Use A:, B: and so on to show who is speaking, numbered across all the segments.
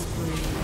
A: spree.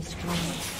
A: destroyed.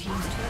A: team's turret.